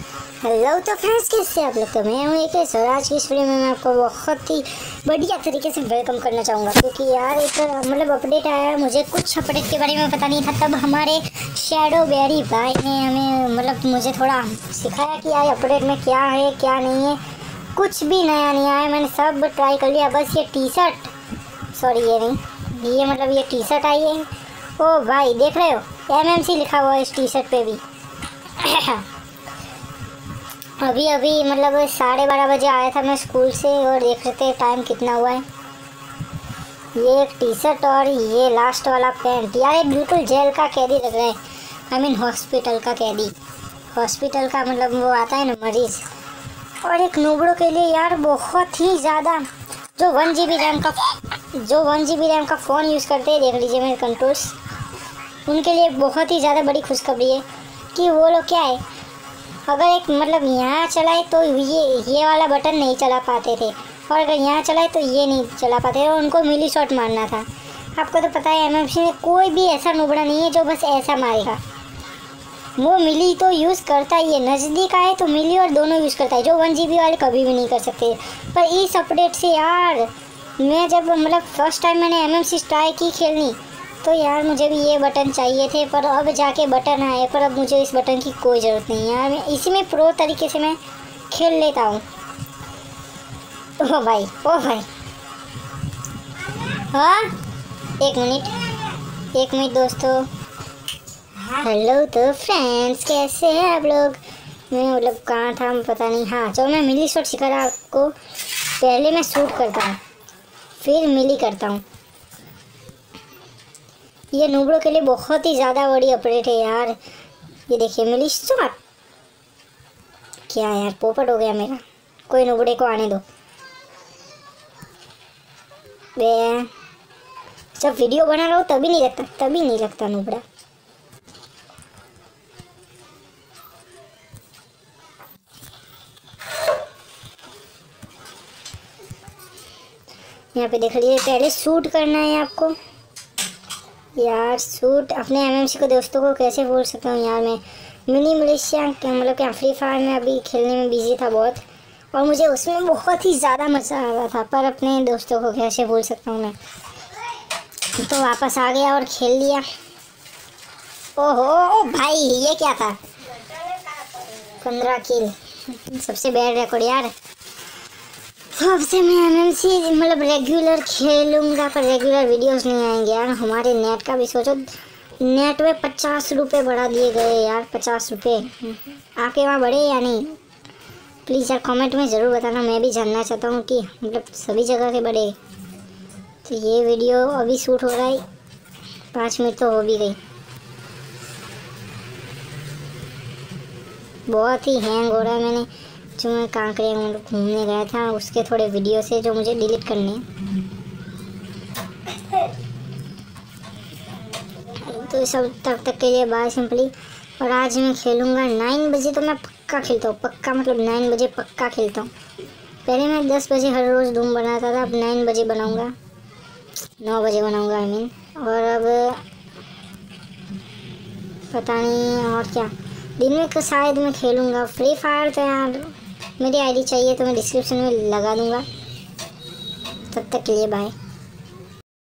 Hello तो friends, कैसे आप लोग तो मैं हूँ एक और आज की इस वीडियो में मैं आपको बहुत ही बढ़िया तरीके से वेलकम करना चाहूँगा। क्योंकि यार, एक मतलब अपडेट आया है मुझे, कुछ अपडेट के बारे में पता नहीं था। तब हमारे शेडो बेरी भाई ने हमें मतलब मुझे थोड़ा सिखाया कि यार अपडेट में क्या है, क्या नहीं है। कुछ भी नया नहीं आया, मैंने सब ट्राई कर लिया। बस ये टी शर्ट सॉरी ये नहीं, ये मतलब ये टी शर्ट आई है। ओ भाई, देख रहे हो? एमएमसी लिखा हुआ है इस टी शर्ट पर भी। अभी अभी मतलब साढ़े बारह बजे आया था मैं स्कूल से और देख रहे थे टाइम कितना हुआ है। ये एक टी शर्ट और ये लास्ट वाला पैंट यार ये बिल्कुल जेल का कैदी लग रहा है। आई मीन हॉस्पिटल का कैदी। हॉस्पिटल का मतलब वो आता है ना, मरीज़। और एक नूबड़ों के लिए यार, बहुत ही ज़्यादा। जो वन जी बी रैम का, जो वन जी बी रैम का फ़ोन यूज़ करते हैं, देख लीजिए मेरे कंट्रोल्स उनके लिए बहुत ही ज़्यादा बड़ी खुशखबरी है कि वो लोग क्या है अगर एक मतलब यहाँ चलाए तो ये ये वाला बटन नहीं चला पाते थे। और अगर यहाँ चलाए तो ये नहीं चला पाते थे और उनको मिली शॉट मारना था। आपको तो पता है एमएमसी में कोई भी ऐसा नुबड़ा नहीं है जो बस ऐसा मारेगा। वो मिली तो यूज़ करता ही है। नज़दीक आए तो मिली और दोनों यूज़ करता है, जो वन जी वाले कभी भी नहीं कर सकते। पर इस अपडेट से यार, मैं जब मतलब फ़र्स्ट टाइम मैंने एम ट्राई की खेलनी तो यार मुझे भी ये बटन चाहिए थे, पर अब जाके बटन आए, पर अब मुझे इस बटन की कोई ज़रूरत नहीं यार मैं इसी में प्रो तरीके से मैं खेल लेता हूँ। ओ भाई ओ भाई। हाँ? एक मिनट एक मिनट दोस्तों। हेलो तो फ्रेंड्स कैसे हैं आप लोग? मैं मतलब कहाँ था पता नहीं। हाँ चलो मैं मिली शॉट सिखा रहा आपको। पहले मैं शूट करता हूँ, फिर मिली करता हूँ। ये नूबड़ों के लिए बहुत ही ज़्यादा बड़ी अपडेट है यार। ये देखिए मिली शॉट क्या यार, पोपट हो गया मेरा। कोई नुबड़े को आने दो। जब वीडियो बना रहा हूँ तभी नहीं लगता, तभी नहीं लगता नुबड़ा। यहाँ पे देख लीजिए, पहले सूट करना है आपको। यार सूट अपने एमएमसी को दोस्तों को कैसे बोल सकता हूँ यार मैं? मिनी मलेशिया मतलब कि फ्री फायर में अभी खेलने में बिज़ी था बहुत? और मुझे उसमें बहुत ही ज़्यादा मज़ा आ रहा था, पर अपने दोस्तों को कैसे बोल सकता हूँ मैं? तो वापस आ गया और खेल लिया। ओहो भाई, ये क्या था? पंद्रह किल सबसे बेड रिकॉर्ड यार। तो अब से मैं एमएमसी मतलब रेगुलर खेलूँगा, पर रेगुलर वीडियोस नहीं आएँगे यार। हमारे नेट का भी सोचो नेट में पचास रुपये बढ़ा दिए गए यार, पचास रुपये आपके वहाँ बढ़े या नहीं? प्लीज़ यार कमेंट में ज़रूर बताना। मैं भी जानना चाहता हूँ कि मतलब सभी जगह के बढ़े। तो ये वीडियो अभी शूट हो रहा है। पाँच मिनट तो हो भी गई। बहुत ही हैंग हो रहा है मैंने। जो मैं कांकरे मतलब घूमने गया था उसके थोड़े वीडियो से जो मुझे डिलीट करने तो सब तब तक के लिए बाय सिंपली और आज मैं खेलूँगा नाइन बजे तो मैं पक्का खेलता हूँ, पक्का मतलब नाइन बजे पक्का खेलता हूँ। पहले मैं दस बजे हर रोज़ धूम बनाता था, अब नाइन बजे बनाऊँगा। नौ बजे बनाऊँगा आई मीन और अब पता नहीं और क्या। दिन में शायद मैं खेलूँगा। फ्री फायर तो यार मेरी आईडी चाहिए तो मैं डिस्क्रिप्शन में लगा दूँगा। तब तक के लिए बाय